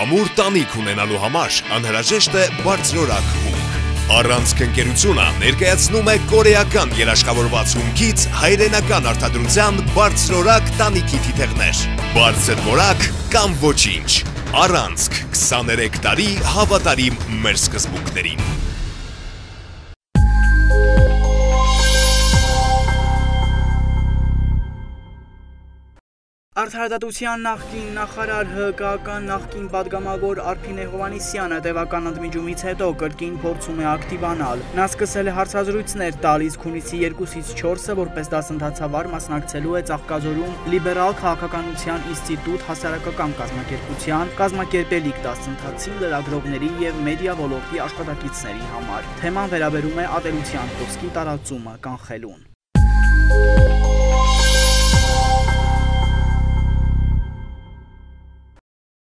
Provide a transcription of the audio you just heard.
Ամուր տանիք ունենալու համար անհրաժեշտ է բարձրորակ հումք։ Առանցք ընկերությունը ներկայացնում է կորեական երաշխավորված հումքից հայրենական արտադրության բարձրորակ տանիքի թիթեղներ։ Բարձր որակ կամ ոչինչ։ Առանցք 23 տարի հավատարիմ մեր սկզբունքներին։ Արդարադատության նախկին նախարար ՀԿ-ական նախկին падգամավոր Արփին Հովանիսյանը տևական ընդմիջումից հետո կրկին փորձում է ակտիվանալ։ Նա սկսել է հարցազրույցներ տալիս քունիցի 2-ից 4-ը, որպես դասընթացավար մասնակցելու է Ծաղկազորում Լիբերալ քաղաքականության ինստիտուտ հասարակական կազմակերպության կազմակերպելիք դասընթացին լրագրողների եւ մեդիա ոլորտի աշխատակիցների համար։ Թեման վերաբերում է ատելության խոսքի տարածումը կանխելուն։